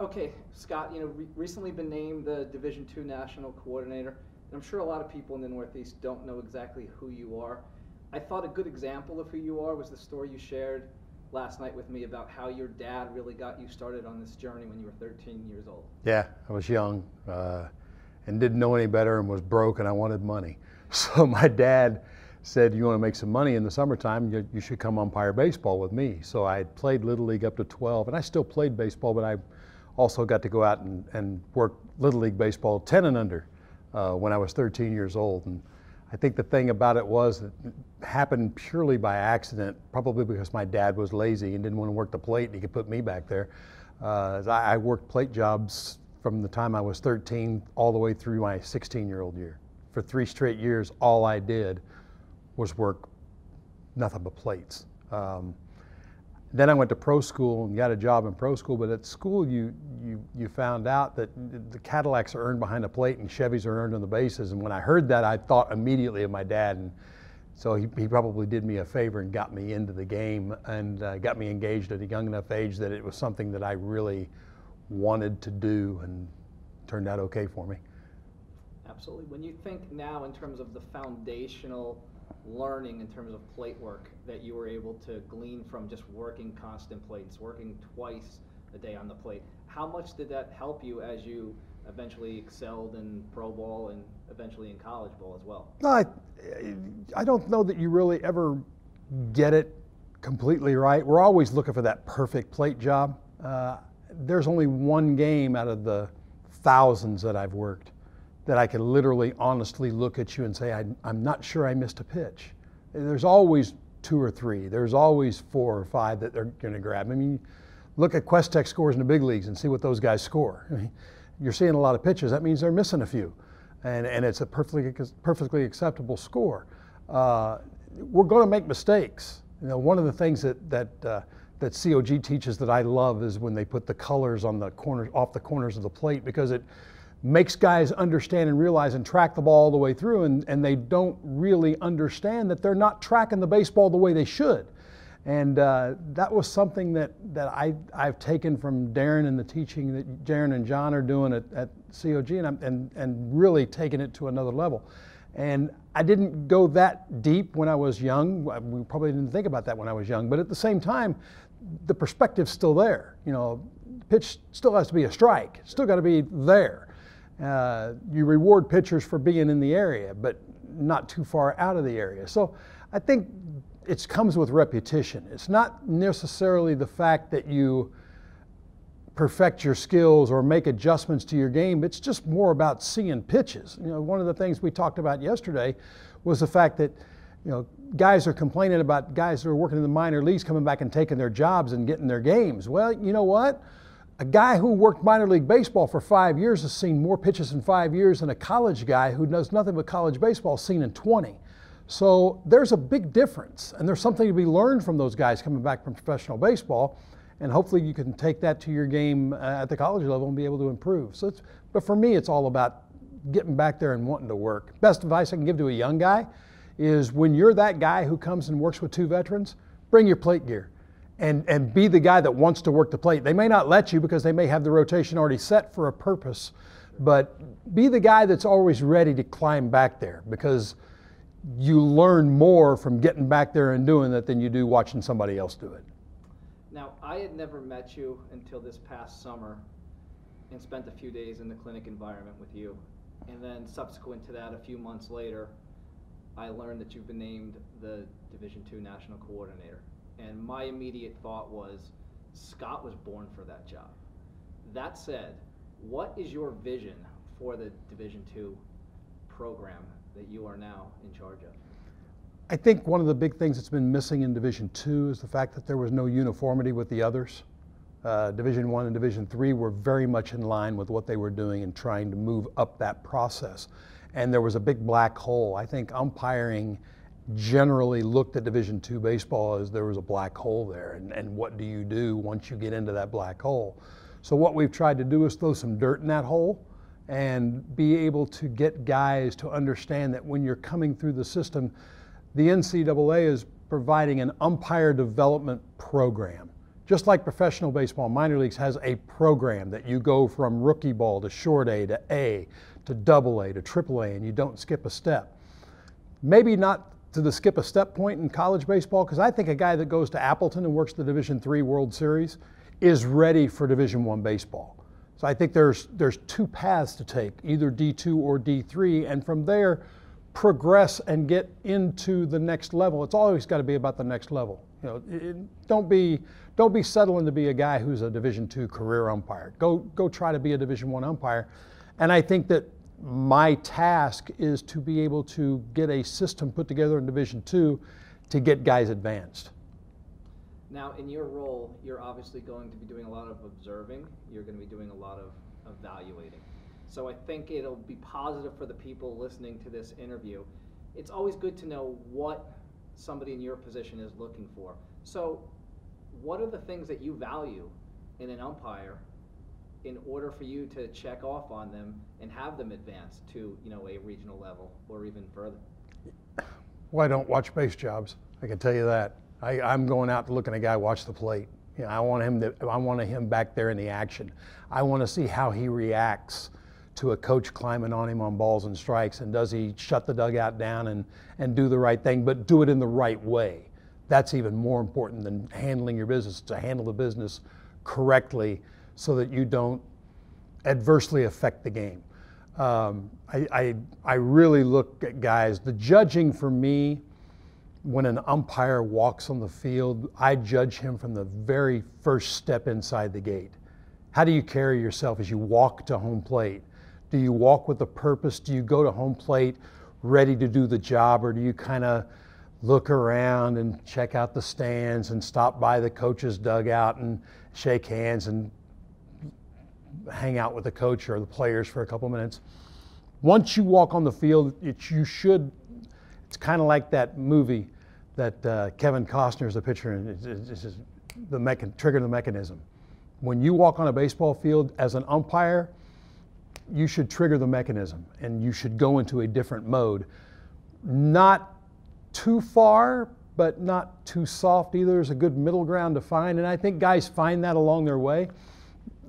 Okay, Scott, you know, re- recently been named the Division Two National Coordinator. And I'm sure a lot of people in the Northeast don't know exactly who you are. I thought a good example of who you are was the story you shared last night with me about how your dad really got you started on this journey when you were 13 years old. Yeah, I was young uh, and didn't know any better and was broke and I wanted money. So my dad said, you want to make some money in the summertime, you, you should come umpire baseball with me. So I played Little League up to 12 and I still played baseball, but I also got to go out and, and work Little League baseball 10 and under uh, when I was 13 years old. And I think the thing about it was that it happened purely by accident, probably because my dad was lazy and didn't want to work the plate and he could put me back there. Uh, I, I worked plate jobs from the time I was 13 all the way through my 16 year old year. For three straight years, all I did was work nothing but plates. Um, then I went to pro school and got a job in pro school. But at school, you you you found out that the Cadillacs are earned behind the plate and Chevys are earned on the bases. And when I heard that, I thought immediately of my dad. And so he, he probably did me a favor and got me into the game and uh, got me engaged at a young enough age that it was something that I really wanted to do and turned out okay for me. Absolutely. When you think now in terms of the foundational learning in terms of plate work that you were able to glean from just working constant plates, working twice a day on the plate. How much did that help you as you eventually excelled in pro ball and eventually in college ball as well? No, I, I don't know that you really ever get it completely right. We're always looking for that perfect plate job. Uh, there's only one game out of the thousands that I've worked that I can literally honestly look at you and say, I, am not sure I missed a pitch. There's always two or three. There's always four or five that they're going to grab. I mean, look at QuesTec scores in the big leagues and see what those guys score. I mean, you're seeing a lot of pitches. That means they're missing a few. And, and it's a perfectly, perfectly acceptable score. Uh, we're going to make mistakes. You know, one of the things that, that, uh, that COG teaches that I love is when they put the colors on the corners, off the corners of the plate because it, makes guys understand and realize and track the ball all the way through, and, and they don't really understand that they're not tracking the baseball the way they should. And uh, that was something that, that I, I've taken from Darren and the teaching that Darren and John are doing at, at COG, and, I'm, and, and really taking it to another level. And I didn't go that deep when I was young. We probably didn't think about that when I was young, but at the same time, the perspective's still there. You know, pitch still has to be a strike, still got to be there. Uh, you reward pitchers for being in the area, but not too far out of the area. So I think it comes with repetition. It's not necessarily the fact that you perfect your skills or make adjustments to your game. It's just more about seeing pitches. You know, one of the things we talked about yesterday was the fact that you know guys are complaining about guys who are working in the minor leagues coming back and taking their jobs and getting their games. Well, you know what? A guy who worked minor league baseball for five years has seen more pitches in five years than a college guy who knows nothing but college baseball has seen in 20. So there's a big difference, and there's something to be learned from those guys coming back from professional baseball, and hopefully you can take that to your game uh, at the college level and be able to improve. So, but for me, it's all about getting back there and wanting to work. Best advice I can give to a young guy is when you're that guy who comes and works with two veterans, bring your plate gear and, and be the guy that wants to work the plate. They may not let you because they may have the rotation already set for a purpose, but be the guy that's always ready to climb back there because you learn more from getting back there and doing it than you do watching somebody else do it. Now, I had never met you until this past summer and spent a few days in the clinic environment with you. And then, subsequent to that, a few months later, I learned that you've been named the Division II National Coordinator and my immediate thought was Scott was born for that job. That said, what is your vision for the Division Two program that you are now in charge of? I think one of the big things that's been missing in Division Two is the fact that there was no uniformity with the others. Uh, Division One and Division Three were very much in line with what they were doing and trying to move up that process, and there was a big black hole. I think umpiring generally looked at Division two baseball as there was a black hole there, and, and what do you do once you get into that black hole? So what we've tried to do is throw some dirt in that hole and be able to get guys to understand that when you're coming through the system, the NCAA is providing an umpire development program Just like professional baseball, minor leagues has a program that you go from rookie ball to short A to A to double A to triple A, and you don't skip a step. Maybe not to the skip a step point in college baseball, because I think a guy that goes to Appleton and works the Division Three World Series is ready for Division One baseball. So I think there's there's two paths to take, either D2 or D3, and from there progress and get into the next level. It's always got to be about the next level. You know, it, don't be don't be settling to be a guy who's a Division two career umpire. Go go try to be a Division one umpire, and I think that my task is to be able to get a system put together in Division two to get guys advanced. Now, in your role, you're obviously going to be doing a lot of observing. You're going to be doing a lot of evaluating. So I think it'll be positive for the people listening to this interview. It's always good to know what somebody in your position is looking for. So, what are the things that you value in an umpire in order for you to check off on them and have them advance to, you know, a regional level or even further? Well, I don't watch base jobs. I can tell you that. I, I'm going out to look at a guy watch the plate. You know, I want him to. I want him back there in the action. I want to see how he reacts to a coach climbing on him on balls and strikes, and does he shut the dugout down and and do the right thing, but do it in the right way. That's even more important than handling your business. To handle the business correctly, so that you don't adversely affect the game. Um, I, I I really look at guys. The judging for me when an umpire walks on the field, I judge him from the very first step inside the gate. How do you carry yourself as you walk to home plate? Do you walk with a purpose? Do you go to home plate ready to do the job, or do you kind of look around and check out the stands and stop by the coach's dugout and shake hands and hang out with the coach or the players for a couple minutes? Once you walk on the field, it, you should it's kind of like that movie that uh, Kevin Costner is the pitcher, and it's, it's just the mechan- trigger the mechanism. When you walk on a baseball field as an umpire, you should trigger the mechanism and you should go into a different mode. Not too far, but not too soft either. There's a good middle ground to find, and I think guys find that along their way.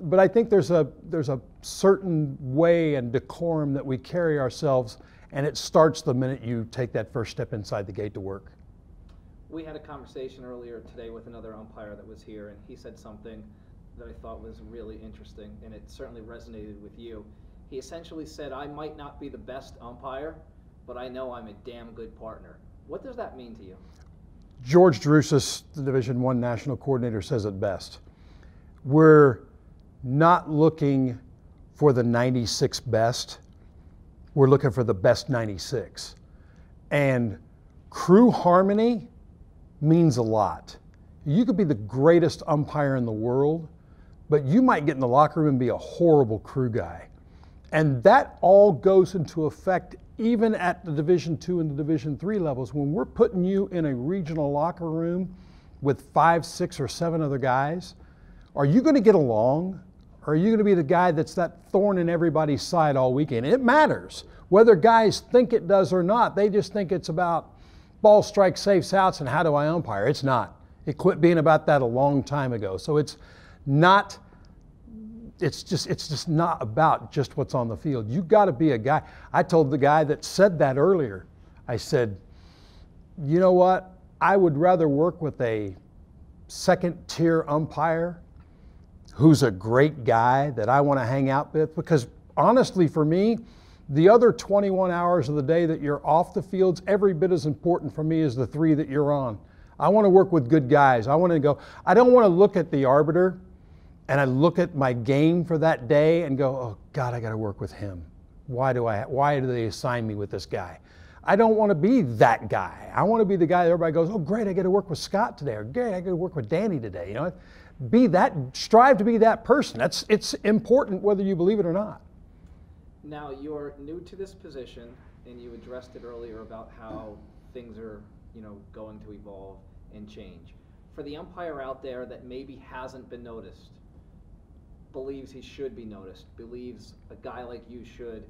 But I think there's a there's a certain way and decorum that we carry ourselves and it starts the minute you take that first step inside the gate to work. We had a conversation earlier today with another umpire that was here, and he said something that I thought was really interesting, and it certainly resonated with you. He essentially said, I might not be the best umpire, but I know I'm a damn good partner. What does that mean to you? George Drouches, the Division One national coordinator, says it best. We're not looking for the 96 best we're looking for the best 96. And crew harmony means a lot. You could be the greatest umpire in the world, but you might get in the locker room and be a horrible crew guy. And that all goes into effect even at the Division two and the Division three levels. When we're putting you in a regional locker room with five, six, or seven other guys, are you going to get along? Or are you going to be the guy that's that thorn in everybody's side all weekend? It matters. Whether guys think it does or not, they just think it's about ball strike, safe outs, and how do I umpire. It's not. It quit being about that a long time ago. So it's not. It's just it's just not about just what's on the field. You got to be a guy. I told the guy that said that earlier. I said, you know what? I would rather work with a second tier umpire who's a great guy that I want to hang out with because honestly, for me, the other 21 hours of the day that you're off the fields, every bit as important for me as the three that you're on. I want to work with good guys. I want to go, I don't want to look at the arbiter and I look at my game for that day and go, oh God, I got to work with him. Why do I, why do they assign me with this guy? I don't want to be that guy. I want to be the guy that everybody goes, oh great, I get to work with Scott today, or great, I get to work with Danny today. You know, be that, strive to be that person. That's, it's important whether you believe it or not. Now, you're new to this position, and you addressed it earlier about how things are, you know, going to evolve and change. For the umpire out there that maybe hasn't been noticed, believes he should be noticed, believes a guy like you should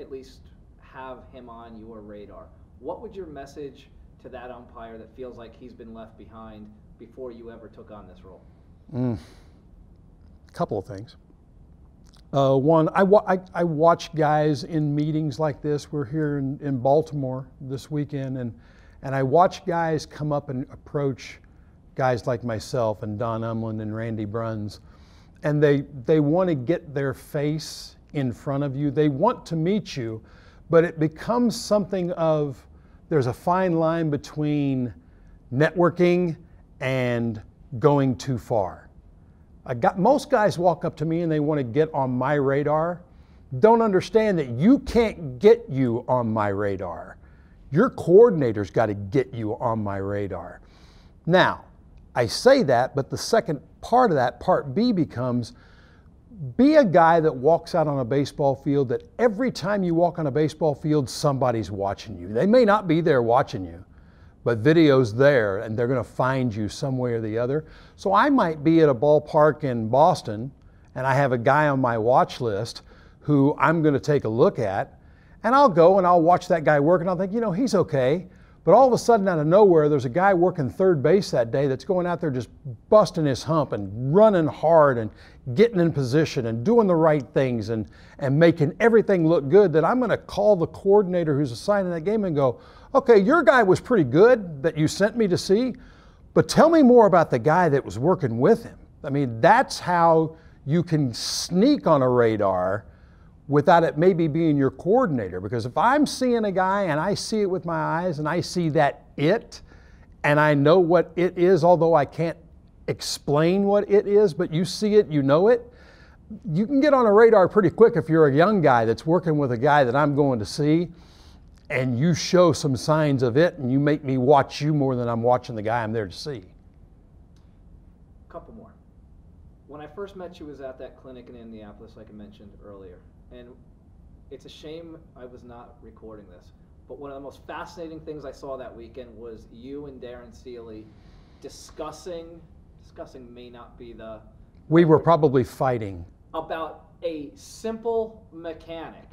at least have him on your radar. What would your message to that umpire that feels like he's been left behind before you ever took on this role? A couple of things. Uh, one, I, wa- I, I watch guys in meetings like this. We're here in, in Baltimore this weekend, and, and I watch guys come up and approach guys like myself and Don Umlin and Randy Bruns, and they, they want to get their face in front of you. They want to meet you, but it becomes something of there's a fine line between networking and going too far. I got, most guys walk up to me and they want to get on my radar. Don't understand that you can't get you on my radar. Your coordinator's got to get you on my radar. Now, I say that, but the second part of that, part B, becomes be a guy that walks out on a baseball field that every time you walk on a baseball field, somebody's watching you. They may not be there watching you, but video's there and they're going to find you some way or the other. So I might be at a ballpark in Boston and I have a guy on my watch list who I'm going to take a look at and I'll go and I'll watch that guy work and I'll think, you know, he's okay. But all of a sudden, out of nowhere, there's a guy working third base that day that's going out there just busting his hump and running hard and getting in position and doing the right things and, and making everything look good. That I'm going to call the coordinator who's assigning that game and go, okay, your guy was pretty good that you sent me to see, but tell me more about the guy that was working with him. I mean, that's how you can sneak on a radar without it maybe being your coordinator. Because if I'm seeing a guy and I see it with my eyes and I see that it, and I know what it is, although I can't explain what it is, but you see it, you know it, you can get on a radar pretty quick if you're a young guy that's working with a guy that I'm going to see and you show some signs of it and you make me watch you more than I'm watching the guy I'm there to see. A couple more. When I first met you was at that clinic in Indianapolis, like I mentioned earlier, and it's a shame I was not recording this. But one of the most fascinating things I saw that weekend was you and Darren Seeley discussing, discussing may not be the, We were probably fighting. about a simple mechanic.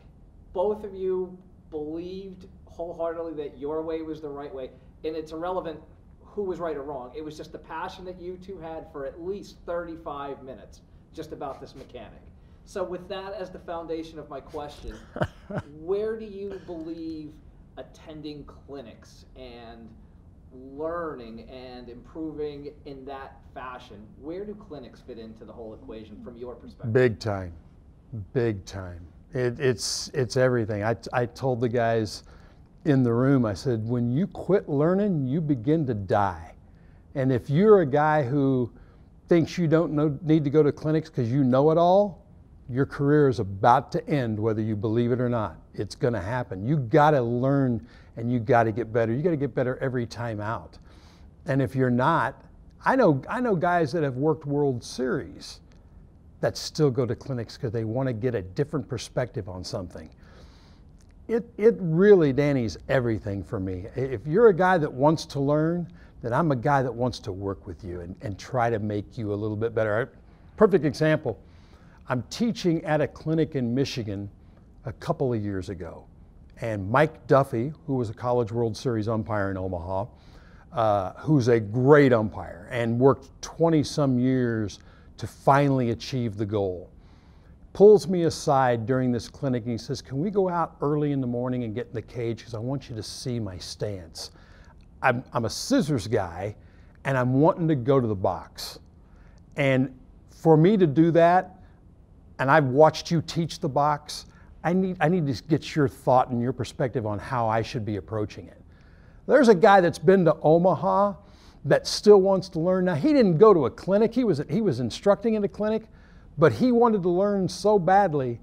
Both of you believed wholeheartedly that your way was the right way, and it's irrelevant who was right or wrong. It was just the passion that you two had for at least 35 minutes just about this mechanic. So, with that as the foundation of my question, where do you believe attending clinics and learning and improving in that fashion, where do clinics fit into the whole equation from your perspective? Big time, big time. It, it's it's everything. I, I told the guys in the room. I said, when you quit learning, you begin to die. And if you're a guy who thinks you don't know, need to go to clinics because you know it all, your career is about to end, whether you believe it or not. It's going to happen. You got to learn and you got to get better. You got to get better every time out. And if you're not, I know I know guys that have worked World Series that still go to clinics because they want to get a different perspective on something. It, it really, Danny's everything for me. If you're a guy that wants to learn, then I'm a guy that wants to work with you and, and try to make you a little bit better. Perfect example I'm teaching at a clinic in Michigan a couple of years ago. And Mike Duffy, who was a College World Series umpire in Omaha, uh, who's a great umpire and worked 20 some years to finally achieve the goal, pulls me aside during this clinic and he says, Can we go out early in the morning and get in the cage? Because I want you to see my stance. I'm, I'm a scissors guy and I'm wanting to go to the box. And for me to do that, and I've watched you teach the box, I need, I need to get your thought and your perspective on how I should be approaching it. There's a guy that's been to Omaha that still wants to learn. Now, he didn't go to a clinic, he was, he was instructing in a clinic, but he wanted to learn so badly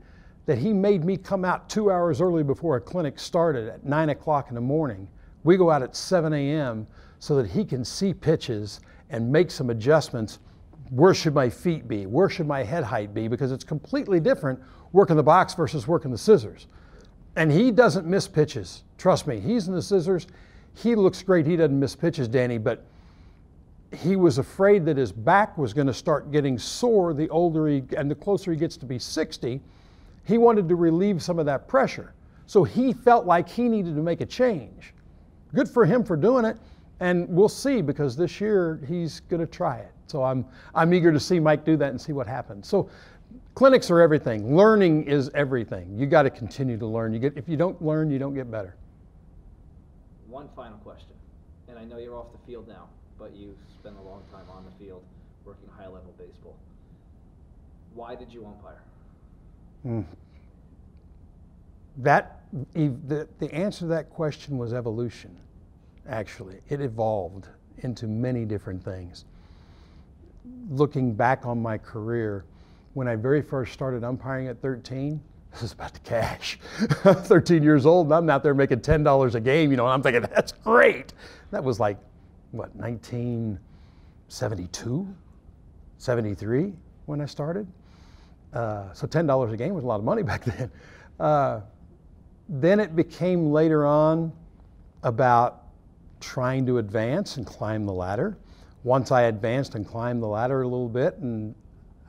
that he made me come out two hours early before a clinic started at 9 o'clock in the morning. We go out at 7 a.m. so that he can see pitches and make some adjustments. Where should my feet be? Where should my head height be? Because it's completely different working the box versus working the scissors. And he doesn't miss pitches. Trust me, he's in the scissors. He looks great. He doesn't miss pitches, Danny, but he was afraid that his back was going to start getting sore the older he and the closer he gets to be 60. He wanted to relieve some of that pressure. So he felt like he needed to make a change. Good for him for doing it, And we'll see because this year he's going to try it. So I'm, I'm eager to see Mike do that and see what happens. So clinics are everything. Learning is everything. You got to continue to learn. You get, if you don't learn, you don't get better. One final question, and I know you're off the field now, but you spent a long time on the field working high level baseball. Why did you umpire? Mm. That the, the answer to that question was evolution. Actually, it evolved into many different things. Looking back on my career, when I very first started umpiring at 13, this is about the cash. 13 years old, and I'm out there making $10 a game, you know, and I'm thinking, that's great. That was like, what, 1972, 73 when I started? Uh, so $10 a game was a lot of money back then. Uh, then it became later on about trying to advance and climb the ladder. Once I advanced and climbed the ladder a little bit, and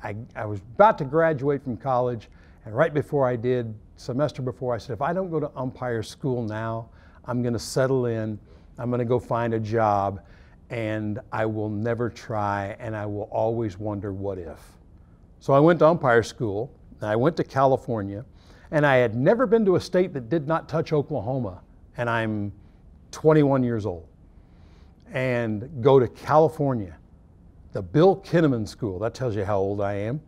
I, I was about to graduate from college, and right before I did, semester before, I said, if I don't go to umpire school now, I'm going to settle in, I'm going to go find a job, and I will never try, and I will always wonder what if. So I went to umpire school, and I went to California, and I had never been to a state that did not touch Oklahoma, and I'm 21 years old. And go to California, the Bill Kinnamon School, that tells you how old I am.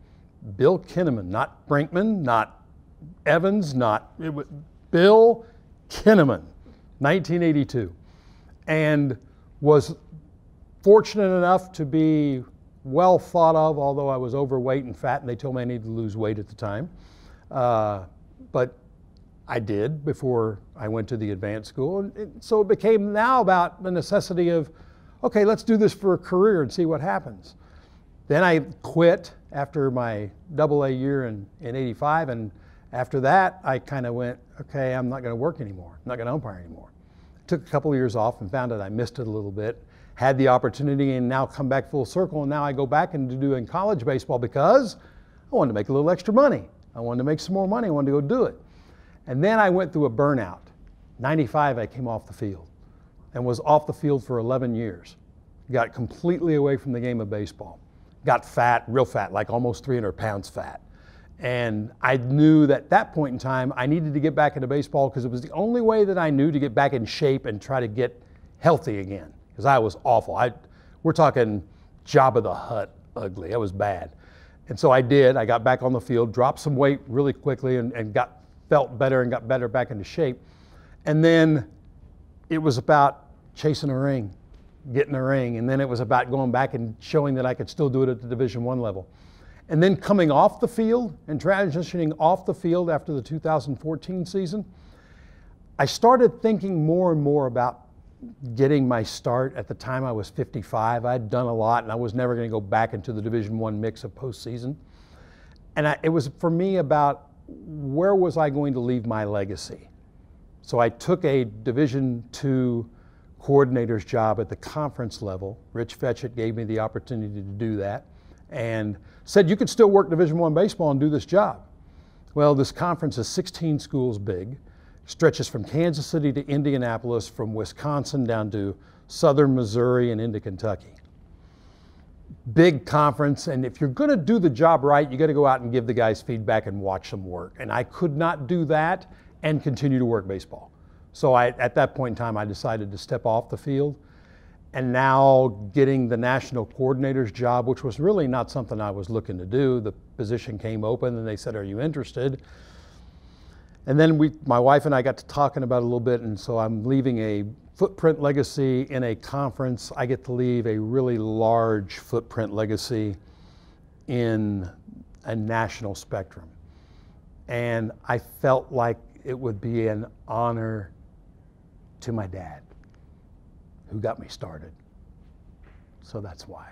Bill Kinnamon, not Brinkman, not Evans, not was, Bill Kinnamon, 1982. And was fortunate enough to be well thought of, although I was overweight and fat, and they told me I needed to lose weight at the time. Uh, but I did before I went to the advanced school. And it, so it became now about the necessity of, okay, let's do this for a career and see what happens. Then I quit after my double A year in, in 85. And after that, I kind of went, okay, I'm not going to work anymore. I'm not going to umpire anymore. Took a couple of years off and found that I missed it a little bit. Had the opportunity and now come back full circle. And now I go back into doing college baseball because I wanted to make a little extra money. I wanted to make some more money. I wanted to go do it. And then I went through a burnout. 95, I came off the field and was off the field for 11 years. Got completely away from the game of baseball. Got fat, real fat, like almost 300 pounds fat. And I knew that at that point in time, I needed to get back into baseball because it was the only way that I knew to get back in shape and try to get healthy again. Because I was awful. I, we're talking Job of the Hut ugly. It was bad. And so I did. I got back on the field, dropped some weight really quickly, and, and got felt better and got better back into shape. And then it was about chasing a ring, getting a ring, and then it was about going back and showing that I could still do it at the Division One level. And then coming off the field and transitioning off the field after the 2014 season, I started thinking more and more about getting my start at the time I was 55. I'd done a lot, and I was never going to go back into the Division One mix of postseason. And I, it was for me about where was I going to leave my legacy. So I took a Division Two coordinator's job at the conference level. Rich Fetchit gave me the opportunity to do that, and said you could still work Division One baseball and do this job. Well, this conference is 16 schools big stretches from Kansas City to Indianapolis, from Wisconsin down to southern Missouri and into Kentucky. Big conference, and if you're going to do the job right, you got to go out and give the guys feedback and watch them work. And I could not do that and continue to work baseball. So I, at that point in time, I decided to step off the field. And now getting the national coordinator's job, which was really not something I was looking to do. The position came open and they said, Are you interested? And then we, my wife and I got to talking about it a little bit, and so I'm leaving a footprint legacy in a conference. I get to leave a really large footprint legacy in a national spectrum. And I felt like it would be an honor to my dad, who got me started. So that's why.